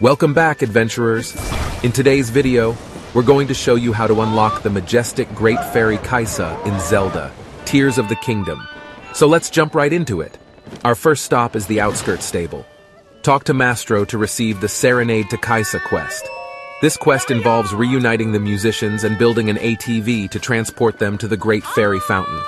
Welcome back, adventurers. In today's video, we're going to show you how to unlock the majestic Great Fairy Kaysa in Zelda, Tears of the Kingdom. So let's jump right into it. Our first stop is the Outskirts Stable. Talk to Mastro to receive the Serenade to Kaysa quest. This quest involves reuniting the musicians and building an ATV to transport them to the Great Fairy Fountain.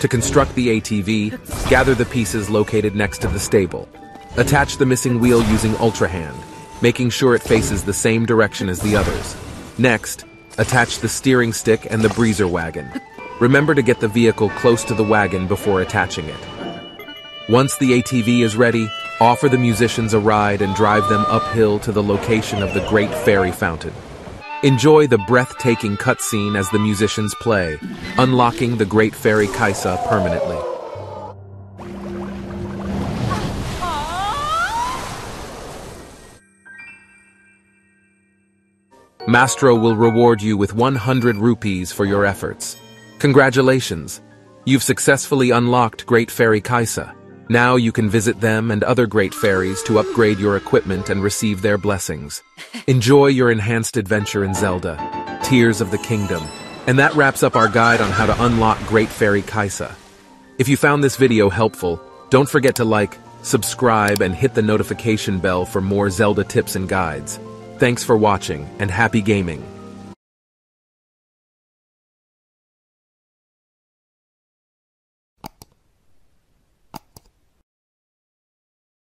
To construct the ATV, gather the pieces located next to the stable. Attach the missing wheel using Ultra Hand, making sure it faces the same direction as the others. Next, attach the steering stick and the breezer wagon. Remember to get the vehicle close to the wagon before attaching it. Once the ATV is ready, offer the musicians a ride and drive them uphill to the location of the Great Fairy Fountain. Enjoy the breathtaking cutscene as the musicians play, unlocking the Great Fairy Kaysa permanently. Mastro will reward you with 100 rupees for your efforts. Congratulations! You've successfully unlocked Great Fairy Kaysa. Now you can visit them and other great fairies to upgrade your equipment and receive their blessings. Enjoy your enhanced adventure in Zelda, Tears of the Kingdom. And that wraps up our guide on how to unlock Great Fairy Kaysa. If you found this video helpful, don't forget to like, subscribe, and hit the notification bell for more Zelda tips and guides. Thanks for watching, and happy gaming!